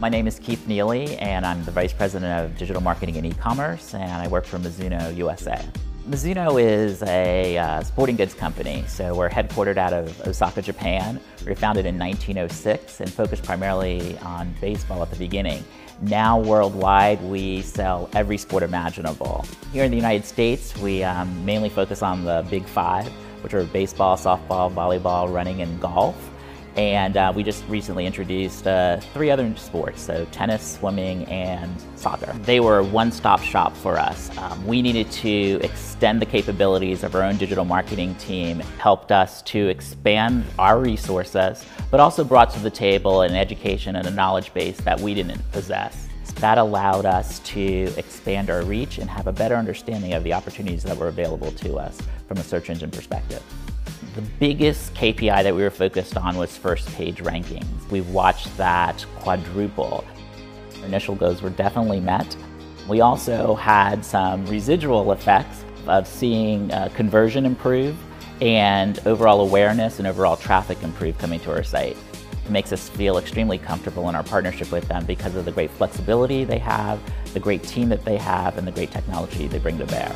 My name is Keith Neely, and I'm the Vice President of Digital Marketing and E-Commerce, and I work for Mizuno USA. Mizuno is a uh, sporting goods company, so we're headquartered out of Osaka, Japan. We were founded in 1906 and focused primarily on baseball at the beginning. Now worldwide, we sell every sport imaginable. Here in the United States, we um, mainly focus on the big five, which are baseball, softball, volleyball, running, and golf. And uh, we just recently introduced uh, three other sports, so tennis, swimming, and soccer. They were a one-stop shop for us. Um, we needed to extend the capabilities of our own digital marketing team, helped us to expand our resources, but also brought to the table an education and a knowledge base that we didn't possess. That allowed us to expand our reach and have a better understanding of the opportunities that were available to us from a search engine perspective. The biggest KPI that we were focused on was first page rankings. We've watched that quadruple. Our initial goals were definitely met. We also had some residual effects of seeing uh, conversion improve and overall awareness and overall traffic improve coming to our site. It makes us feel extremely comfortable in our partnership with them because of the great flexibility they have, the great team that they have, and the great technology they bring to bear.